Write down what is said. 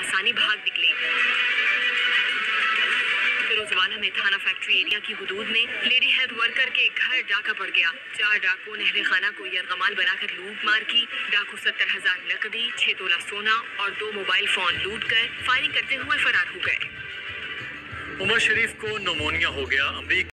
बासानी भाग निकले। फिरोजवाला में थाना फैक्ट्री एरिया की हदूद में लेडी हेल्थ वर्कर के घर डाका पड़ गया। चार डाकुओं नहरे खाना को यरगमाल बनाकर लूट मार की। डाकू सत्तर हज़ार नकदी, छह तोला सोना और दो मोबाइल फ़ोन लूट कर फायरिंग करते हुए फरार हो गए। उमर शरीफ को नमोनिया हो गया। अमरीका